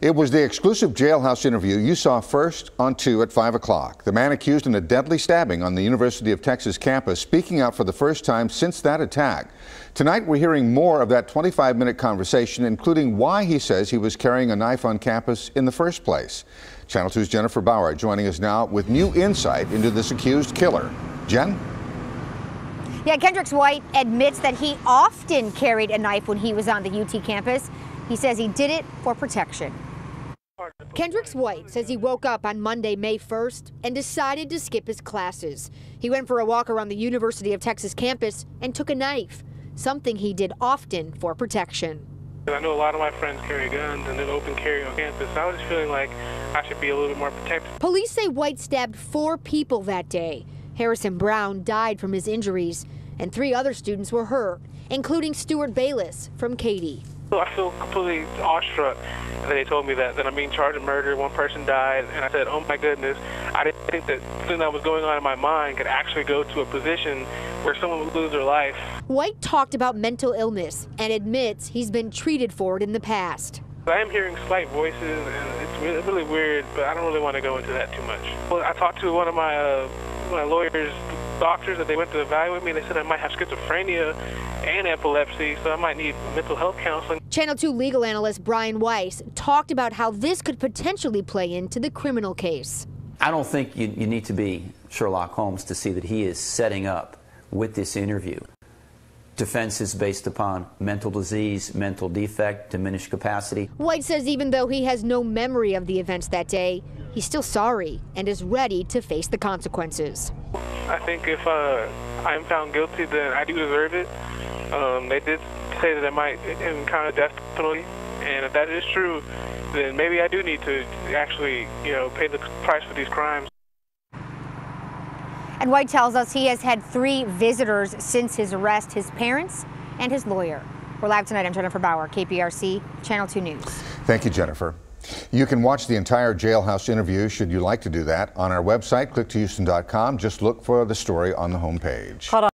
It was the exclusive jailhouse interview you saw first on 2 at 5 o'clock. The man accused in a deadly stabbing on the University of Texas campus speaking out for the first time since that attack. Tonight we're hearing more of that 25 minute conversation, including why he says he was carrying a knife on campus in the first place. Channel 2's Jennifer Bauer joining us now with new insight into this accused killer. Jen? Yeah, Kendrex White admits that he often carried a knife when he was on the UT campus. He says he did it for protection. Kendrex White says he woke up on Monday, May 1st, and decided to skip his classes. He went for a walk around the University of Texas campus and took a knife, something he did often for protection. I know a lot of my friends carry guns and then open carry on campus. I was just feeling like I should be a little bit more protected. Police say White stabbed four people that day. Harrison Brown died from his injuries, and three other students were hurt, including Stuart Bayless from Katy. I feel completely awestruck that they told me that, that I'm being charged with murder, one person died, and I said, oh my goodness, I didn't think that something that was going on in my mind could actually go to a position where someone would lose their life. White talked about mental illness and admits he's been treated for it in the past. I am hearing slight voices, and it's really, really weird, but I don't really want to go into that too much. Well, I talked to one of my, uh, my lawyer's doctors that they went to evaluate me. They said I might have schizophrenia and epilepsy, so I might need mental health counseling. Channel 2 legal analyst Brian Wice talked about how this could potentially play into the criminal case. I don't think you, you need to be Sherlock Holmes to see that he is setting up with this interview. Defense is based upon mental disease, mental defect, diminished capacity. White says even though he has no memory of the events that day, he's still sorry and is ready to face the consequences. I think if uh, I'm found guilty, then I do deserve it. Um, they did say that I might encounter death penalty, and if that is true, then maybe I do need to actually, you know, pay the price for these crimes. And White tells us he has had three visitors since his arrest, his parents and his lawyer. We're live tonight. I'm Jennifer Bauer, KPRC, Channel 2 News. Thank you, Jennifer. You can watch the entire jailhouse interview, should you like to do that, on our website, click2houston.com. Just look for the story on the homepage.